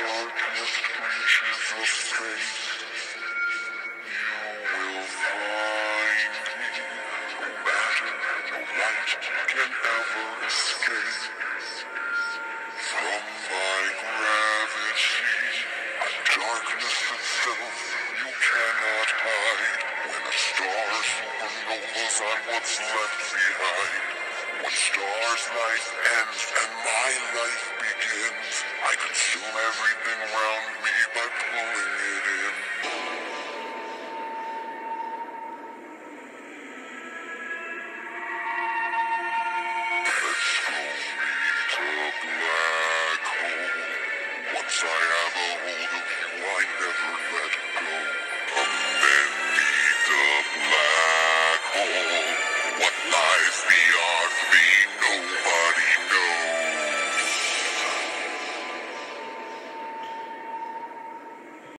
of space. You will find me. No matter, no light can ever escape from my gravity. Darkness itself you cannot hide. When a star supernovas on what's left behind. When stars' life ends everything around me by pulling it in. Let's go meet a black hole. Once I